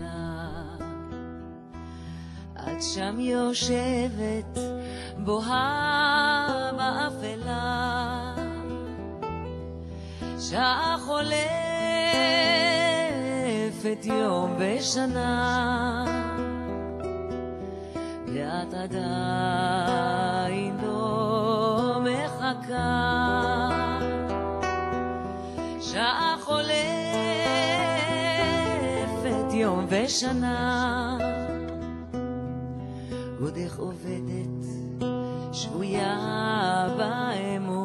לה. את שם יושבת, בוהה באפלה. שעה חולפת יום ושנה, ואת עדיין לא מחכה. שעה יום ושנה, גודך עובדת, שבויה באמונה.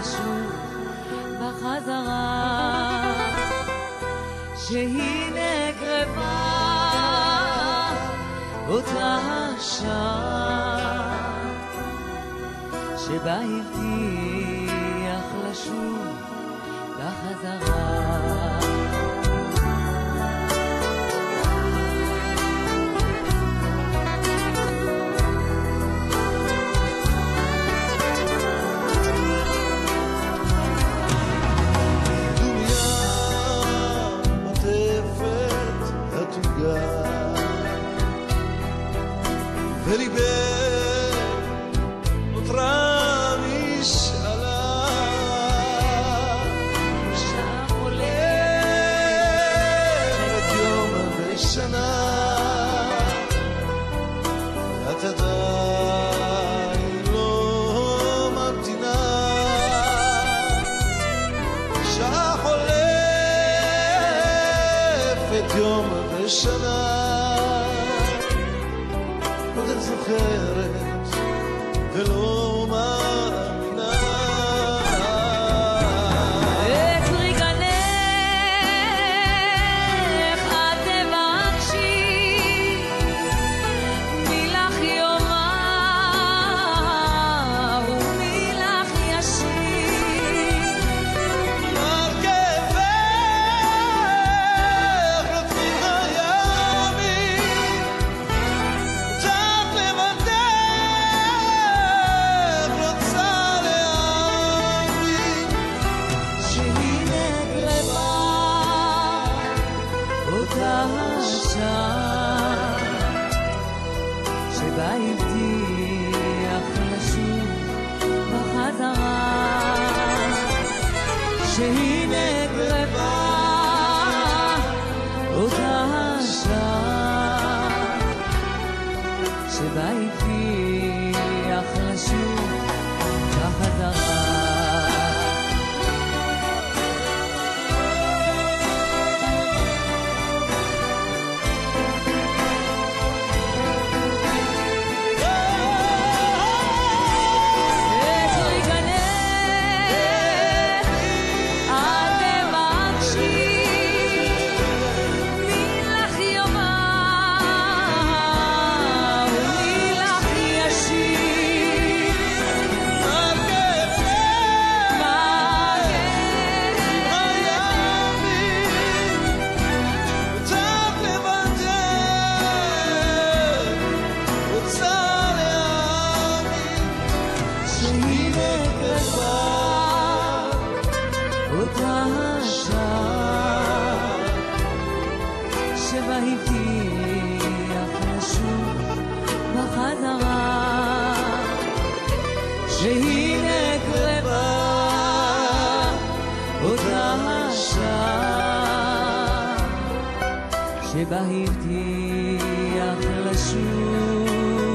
לשוב בחזרה שהנה קרבה אותה השעה שבה הבטיח לשוב בחזרה. וליבך נותרה משאלה שעה חולפת את יום ושנה זוכרת שבה הבטיח שבה הבטיח לשוב בחזרה. שהנה קרבה אותה השעה שבה הבטיח לשוב